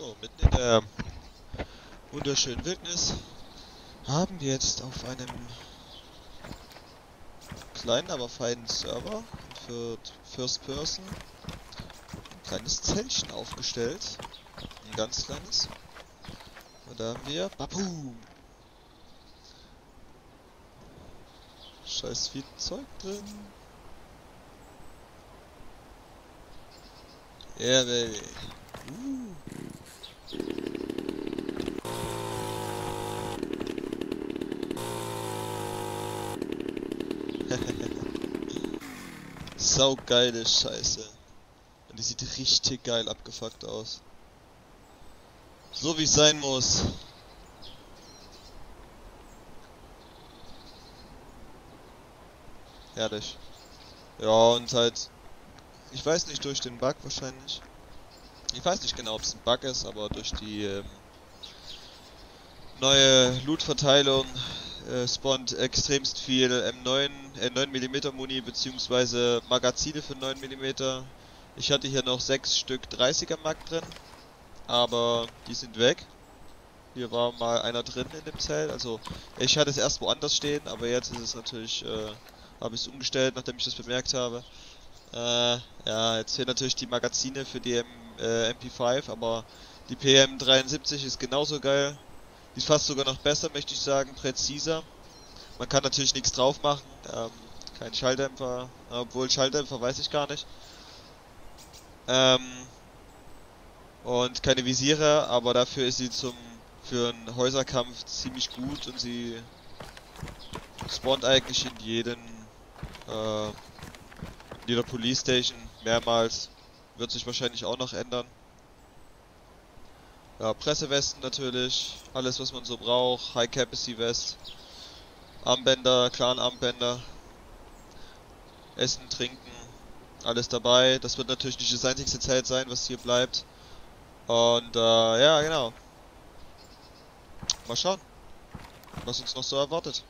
So, mitten in der wunderschönen Wildnis haben wir jetzt auf einem kleinen, aber feinen Server für First Person ein kleines Zeltchen aufgestellt. Ein ganz kleines. Und da haben wir Babu. Scheiß viel Zeug drin. Ja, baby. Uh. Sau geile Scheiße. Und die sieht richtig geil abgefuckt aus. So wie es sein muss. Herrlich. Ja, und halt, ich weiß nicht, durch den Bug wahrscheinlich. Ich weiß nicht genau, ob es ein Bug ist, aber durch die ähm, neue Loot-Verteilung äh, spawnt extremst viel M9, äh, 9mm Muni beziehungsweise Magazine für 9mm. Ich hatte hier noch 6 Stück 30er Mag drin, aber die sind weg. Hier war mal einer drin in dem Zelt, also ich hatte es erst woanders stehen, aber jetzt ist es natürlich, äh, habe ich es umgestellt, nachdem ich das bemerkt habe. Äh, ja, jetzt fehlen natürlich die Magazine für die M, äh, MP5, aber die PM73 ist genauso geil. Die ist fast sogar noch besser, möchte ich sagen, präziser. Man kann natürlich nichts drauf machen, ähm, kein Schalldämpfer, obwohl Schalldämpfer weiß ich gar nicht. Ähm, und keine Visiere, aber dafür ist sie zum für einen Häuserkampf ziemlich gut und sie spawnt eigentlich in jeden äh, in jeder Police Station mehrmals. Wird sich wahrscheinlich auch noch ändern. Ja, Pressewesten natürlich, alles was man so braucht, High Capacity West, Armbänder, Clan Armbänder, Essen, Trinken, alles dabei. Das wird natürlich nicht das einzigste Zelt sein, was hier bleibt. Und äh, ja, genau. Mal schauen, was uns noch so erwartet.